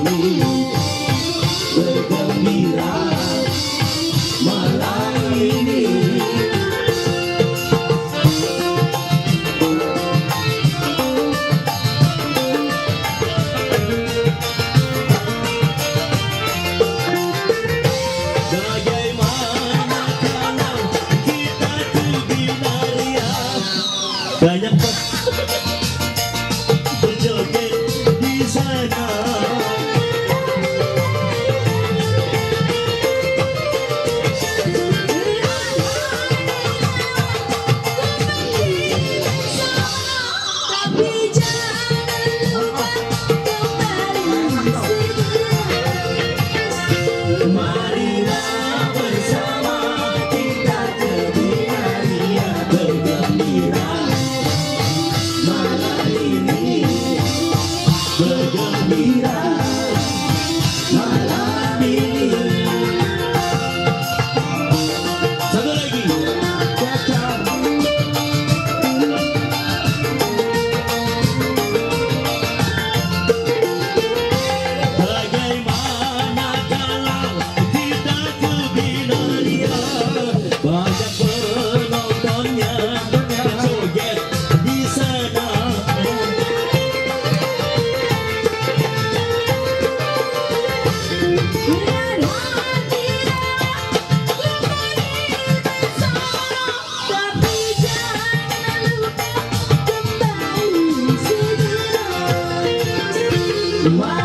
malam Malam segera